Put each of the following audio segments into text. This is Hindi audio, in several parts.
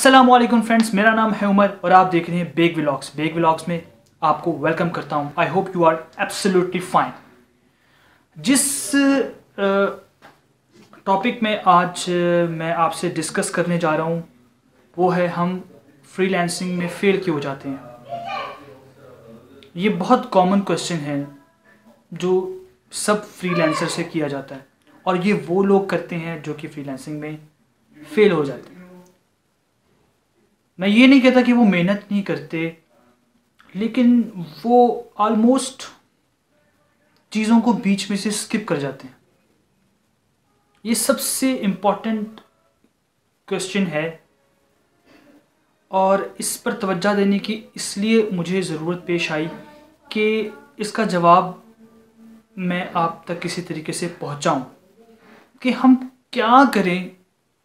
असलम फ्रेंड्स मेरा नाम है उमर और आप देख रहे हैं बेग व्लॉग्स बेग व्लॉग्स में आपको वेलकम करता हूँ। I hope you are absolutely fine जिस टॉपिक में आज मैं आपसे डिस्कस करने जा रहा हूँ, वो है हम फ्रीलांसिंग में फेल क्यों हो जाते हैं? ये बहुत कॉमन क्वेश्चन है जो सब फ्रीलांसर से किया जाता है। और ये वो लोग करते हैं जो कि फ्रीलांसिंग में फेल हो जाते हैं। मैं ये नहीं कहता कि वो मेहनत नहीं करते, लेकिन वो ऑलमोस्ट चीज़ों को बीच में से स्किप कर जाते हैं। ये सबसे इंपॉर्टेंट क्वेश्चन है और इस पर तवज्जो देने की इसलिए मुझे ज़रूरत पेश आई कि इसका जवाब मैं आप तक किसी तरीके से पहुंचाऊं कि हम क्या करें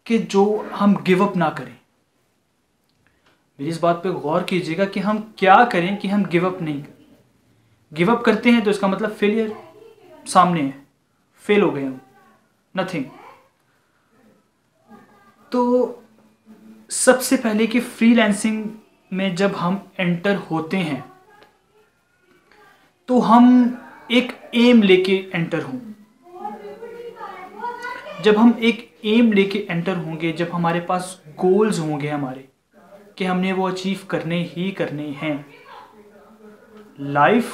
कि जो हम गिव अप ना करें। मेरी इस बात पे गौर कीजिएगा कि हम क्या करें कि हम गिव अप नहीं करें। गिव अप करते हैं तो इसका मतलब फेलियर सामने है। फेल हो गए हम। नथिंग तो सबसे पहले कि फ्रीलांसिंग में जब हम एंटर होते हैं तो हम एक एम लेके एंटर हों। जब हम एक एम लेके एंटर होंगे, जब हमारे पास गोल्स होंगे हमारे कि हमने वो अचीव करने ही करने हैं। लाइफ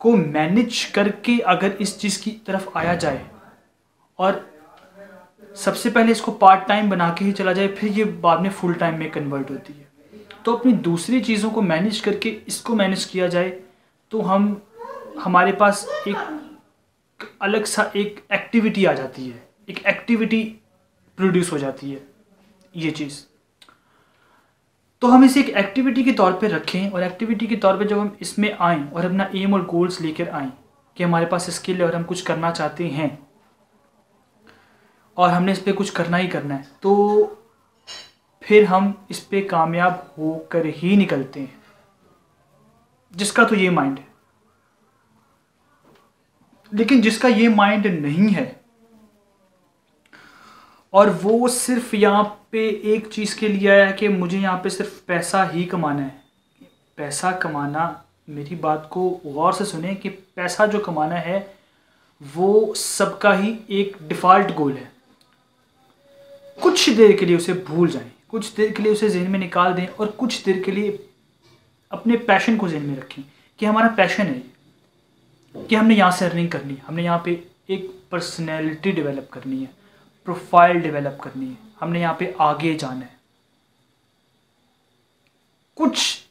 को मैनेज करके अगर इस चीज़ की तरफ़ आया जाए और सबसे पहले इसको पार्ट टाइम बना के ही चला जाए, फिर ये बाद में फुल टाइम में कन्वर्ट होती है। तो अपनी दूसरी चीज़ों को मैनेज करके इसको मैनेज किया जाए तो हम, हमारे पास एक, अलग सा एक एक्टिविटी आ जाती है। एक एक्टिविटी प्रोड्यूस हो जाती है ये चीज़। तो हम इसे एक एक्टिविटी के तौर पे रखें और एक्टिविटी के तौर पे जब हम इसमें आएँ और अपना एम और गोल्स लेकर आएँ कि हमारे पास स्किल है और हम कुछ करना चाहते हैं और हमने इस पर कुछ करना ही करना है तो फिर हम इस पर कामयाब होकर ही निकलते हैं। जिसका तो ये माइंड है। लेकिन जिसका ये माइंड नहीं है और वो सिर्फ़ यहाँ पे एक चीज़ के लिए आया है कि मुझे यहाँ पे सिर्फ़ पैसा ही कमाना है। पैसा कमाना, मेरी बात को गौर से सुने कि पैसा जो कमाना है, वो सबका ही एक डिफ़ॉल्ट गोल है। कुछ देर के लिए उसे भूल जाएँ, कुछ देर के लिए उसे जहन में निकाल दें और कुछ देर के लिए अपने पैशन को जहन में रखें कि हमारा पैशन है, कि हमने यहाँ से अर्निंग करनी है, हमने यहाँ पे एक पर्सनैलिटी डेवलप करनी है। प्रोफ़ाइल डेवलप करनी है। हमने यहाँ पे आगे जाना है। कुछ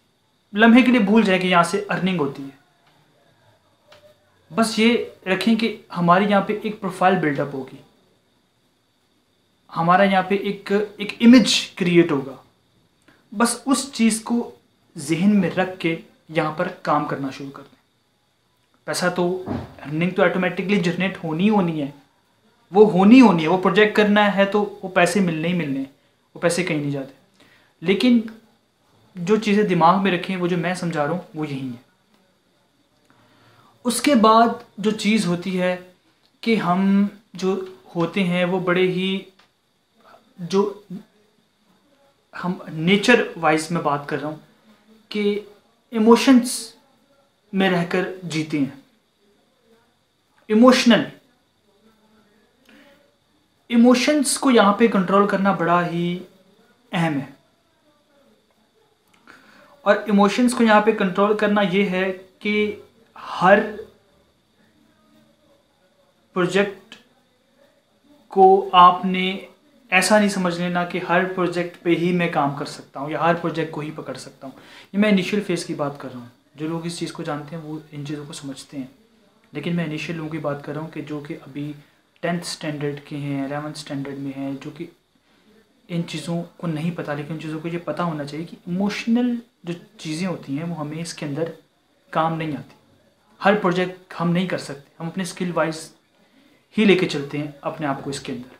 लम्हे के लिए भूल जाए कि यहाँ से अर्निंग होती है। बस ये रखें कि हमारी यहाँ पे एक प्रोफ़ाइल बिल्डअप होगी। हमारा यहाँ पे एक एक इमेज क्रिएट होगा। बस उस चीज़ को जहन में रख के यहाँ पर काम करना शुरू कर दें। पैसा तो अर्निंग तो ऑटोमेटिकली जनरेट होनी होनी है। वो होनी होनी है, वो प्रोजेक्ट करना है तो वो पैसे मिलने ही मिलने वो पैसे कहीं नहीं जाते। लेकिन जो चीज़ें दिमाग में रखें, वो जो मैं समझा रहा हूँ, वो यही है। उसके बाद जो चीज़ होती है कि हम जो होते हैं, वो बड़े ही जो हम नेचर वाइज में बात कर रहा हूँ कि इमोशंस में रहकर जीते हैं। इमोशनल इमोशंस को यहाँ पे कंट्रोल करना बड़ा ही अहम है। और इमोशंस को यहाँ पे कंट्रोल करना ये है कि हर प्रोजेक्ट को आपने ऐसा नहीं समझ लेना कि हर प्रोजेक्ट पे ही मैं काम कर सकता हूँ या हर प्रोजेक्ट को ही पकड़ सकता हूँ। ये मैं इनिशियल फ़ेज़ की बात कर रहा हूँ। जो लोग इस चीज़ को जानते हैं, वो इन चीज़ों को समझते हैं। लेकिन मैं इनिशियल लोगों की बात कर रहा हूँ कि जो कि अभी टेंथ स्टैंडर्ड के हैं एलेवंथ स्टैंडर्ड में हैं, जो कि इन चीज़ों को नहीं पता, लेकिन इन चीज़ों को ये पता होना चाहिए कि इमोशनल जो चीज़ें होती हैं, वो हमें इसके अंदर काम नहीं आती। हर प्रोजेक्ट हम नहीं कर सकते, हम अपने स्किल वाइज ही लेके चलते हैं अपने आप को इसके अंदर।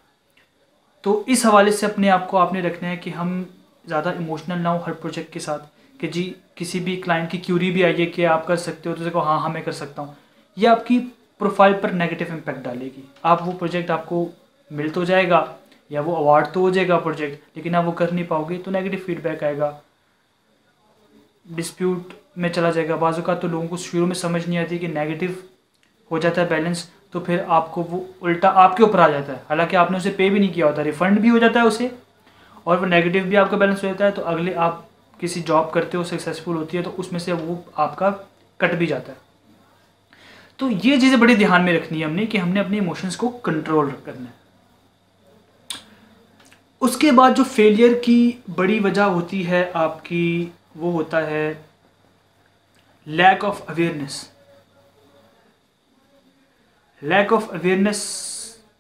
तो इस हवाले से अपने आप को आपने रखना है कि हम ज़्यादा इमोशनल ना हो हर प्रोजेक्ट के साथ, कि जी, किसी भी क्लाइंट की क्यूरी भी आई है कि आप कर सकते हो तो देखो हाँ हाँ मैं कर सकता हूँ। ये आपकी प्रोफ़ाइल पर नेगेटिव इम्पैक्ट डालेगी। आप वो प्रोजेक्ट आपको मिल तो जाएगा या वो अवार्ड तो हो जाएगा प्रोजेक्ट लेकिन आप वो कर नहीं पाओगे तो नेगेटिव फीडबैक आएगा। डिस्प्यूट में चला जाएगा। बाजू का तो लोगों को शुरू में समझ नहीं आती कि नेगेटिव हो जाता है बैलेंस तो फिर आपको वो उल्टा आपके ऊपर आ जाता है। हालाँकि आपने उसे पे भी नहीं किया होता रिफंड भी हो जाता है उसे, और वो नेगेटिव भी आपका बैलेंस हो जाता है तो अगले आप किसी जॉब करते हो सक्सेसफुल होती है तो उसमें से वो आपका कट भी जाता है। तो ये चीज़ें बड़ी ध्यान में रखनी है हमने कि हमने अपने इमोशंस को कंट्रोल करना है। उसके बाद जो फेलियर की बड़ी वजह होती है आपकी, वो होता है lack of awareness lack of awareness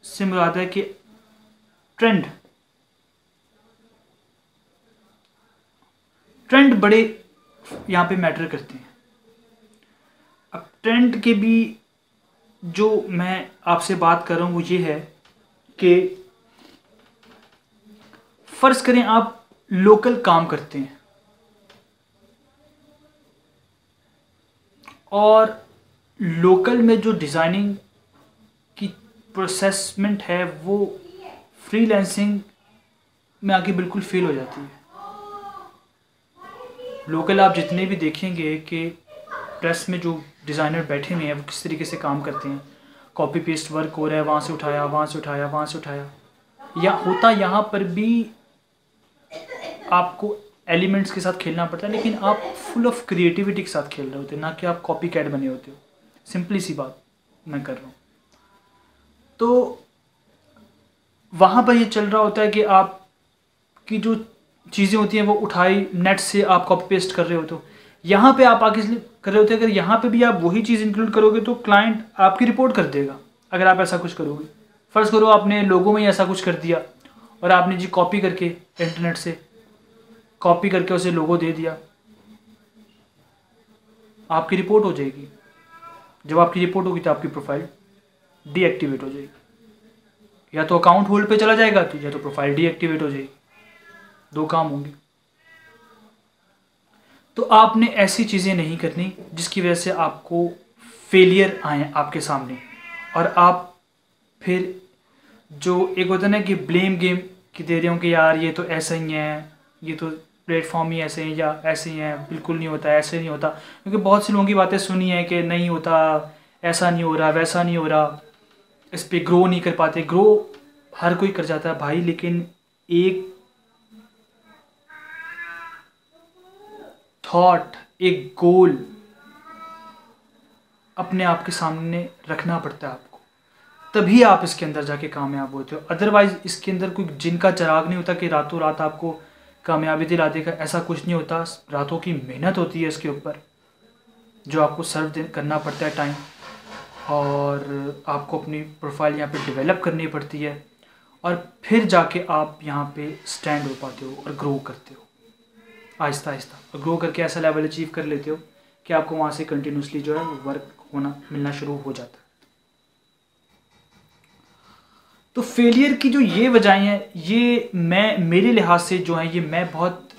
से मुराद है कि ट्रेंड ट्रेंड बड़े यहाँ पे मैटर करते हैं। अब ट्रेंड के भी जो मैं आपसे बात कर रहा हूँ वो ये है कि फ़र्ज़ करें आप लोकल काम करते हैं। और लोकल में जो डिज़ाइनिंग की प्रोसेसमेंट है, वो फ्रीलांसिंग में आके बिल्कुल फेल हो जाती है। लोकल आप जितने भी देखेंगे कि प्रेस में जो डिज़ाइनर बैठे हुए हैं, वो किस तरीके से काम करते हैं? कॉपी पेस्ट वर्क हो रहा है, वहाँ से उठाया, वहाँ से उठाया, वहाँ से उठाया। या होता यहाँ पर भी आपको एलिमेंट्स के साथ खेलना पड़ता है, लेकिन आप फुल ऑफ़ क्रिएटिविटी के साथ खेल रहे होते हैं, ना कि आप कॉपी कैट बने होते हो। सिंपली सी बात मैं कर रहा हूँ। तो वहाँ पर ये चल रहा होता है कि आप की जो चीज़ें होती हैं, वो उठाई नेट से आप कॉपी पेस्ट कर रहे होते हो। यहाँ पे आप आगे कर रहे होते अगर यहाँ पे भी आप वही चीज़ इंक्लूड करोगे तो क्लाइंट आपकी रिपोर्ट कर देगा, अगर आप ऐसा कुछ करोगे। फ़र्ज़ करो आपने लोगों में ऐसा कुछ कर दिया और आपने जी कॉपी करके इंटरनेट से कॉपी करके उसे लोगो दे दिया, आपकी रिपोर्ट हो जाएगी। जब आपकी रिपोर्ट होगी तो आपकी प्रोफ़ाइल डीएक्टिवेट हो जाएगी। या तो अकाउंट होल्ड पे चला जाएगा तो या तो प्रोफ़ाइल डीएक्टिवेट हो जाएगी। दो काम होंगे। तो आपने ऐसी चीज़ें नहीं करनी जिसकी वजह से आपको फेलियर आए आपके सामने। और आप फिर जो एक होता है ना कि ब्लेम गेम की दे रहे हो कि यार ये तो ऐसा ही है, ये तो प्लेटफॉर्म ही ऐसे हैं या ऐसे ही हैं बिल्कुल नहीं होता, ऐसे नहीं होता। क्योंकि बहुत सी लोगों की बातें सुनी है कि नहीं होता, ऐसा नहीं हो रहा, वैसा नहीं हो रहा। इस पर ग्रो नहीं कर पाते। ग्रो हर कोई कर जाता है भाई, लेकिन एक थॉट एक गोल अपने आप के सामने रखना पड़ता है आपको। तभी आप इसके अंदर जाके कामयाब होते हो। अदरवाइज़ इसके अंदर कोई जिनका चराग नहीं होता कि रातों रात आपको कामयाबी दिला देगा, ऐसा कुछ नहीं होता। रातों की मेहनत होती है इसके ऊपर, जो आपको सर्व करना पड़ता है टाइम और आपको अपनी प्रोफ़ाइल यहाँ पे डेवलप करनी पड़ती है। और फिर जाके आप यहाँ पे स्टैंड हो पाते हो और ग्रो करते हो। आहिस्ता आहिस्ता। ग्रो करके ऐसा लेवल अचीव कर लेते हो कि आपको वहाँ से कंटिन्यूसली जो है वर्क होना, मिलना शुरू हो जाता है। तो फेलियर की जो ये वजहें हैं, ये मैं, मेरे लिहाज से जो है, ये मैं बहुत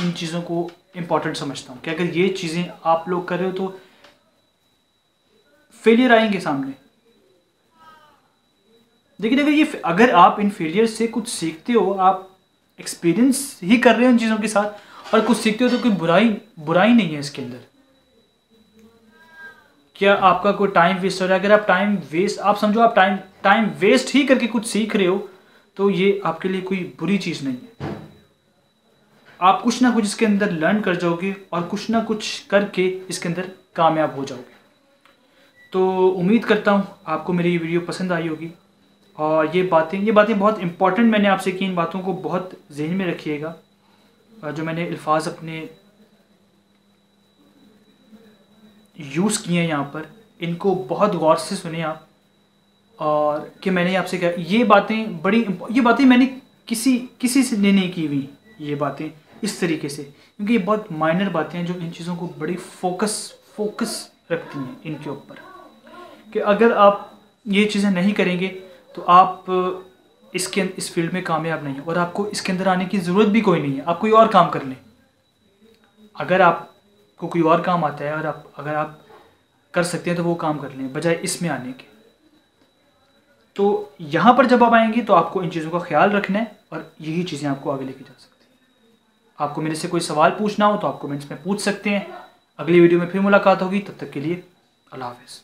इन चीज़ों को इंपॉर्टेंट समझता हूँ कि अगर ये चीज़ें आप लोग कर रहे हो तो फेलियर आएँगे सामने। लेकिन अगर ये, अगर आप इन फेलियर से कुछ सीखते हो, आप एक्सपीरियंस ही कर रहे हो इन चीज़ों के साथ और कुछ सीखते हो तो कोई बुराई बुराई नहीं है इसके अंदर। क्या आपका कोई टाइम वेस्ट हो रहा है? अगर आप टाइम वेस्ट आप समझो आप टाइम टाइम वेस्ट ही करके कुछ सीख रहे हो तो ये आपके लिए कोई बुरी चीज़ नहीं है। आप कुछ ना कुछ इसके अंदर लर्न कर जाओगे और कुछ ना कुछ करके इसके अंदर कामयाब हो जाओगे। तो उम्मीद करता हूँ आपको मेरी ये वीडियो पसंद आई होगी। और ये बातें ये बातें बहुत इंपॉर्टेंट मैंने आपसे की, इन बातों को बहुत जहन में रखिएगा। जो मैंने अल्फाज अपने यूज़ किए हैं यहाँ पर, इनको बहुत गौर से सुने आप। और कि मैंने आपसे कहा, ये बातें बड़ी ये बातें मैंने किसी किसी से नहीं की हुई, ये बातें इस तरीके से। क्योंकि ये बहुत माइनर बातें हैं जो इन चीज़ों को बड़ी फोकस फोकस रखती हैं इनके ऊपर। कि अगर आप ये चीज़ें नहीं करेंगे तो आप इसके इस फ़ील्ड में कामयाब नहीं है और आपको इसके अंदर आने की ज़रूरत भी कोई नहीं है। आप कोई और काम कर लें। अगर आपको कोई और काम आता है और आप, अगर आप कर सकते हैं तो वो काम कर लें, बजाय इसमें आने के। तो यहाँ पर जब आप आएँगे तो आपको इन चीज़ों का ख्याल रखना है और यही चीज़ें आपको आगे लेके जा सकती हैं। आपको मेरे से कोई सवाल पूछना हो तो आप कमेंट्स में पूछ सकते हैं। अगली वीडियो में फिर मुलाकात होगी। तब तक के लिए अल्लाह हाफिज़।